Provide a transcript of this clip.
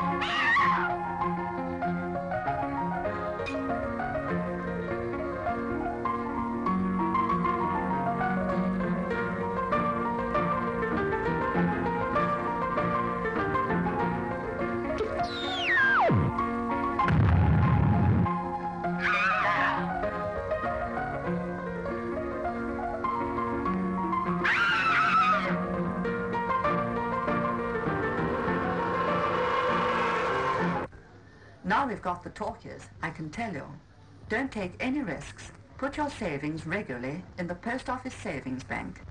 Ah! We've got the talkies, I can tell you. Don't take any risks. Put your savings regularly in the Post Office Savings Bank.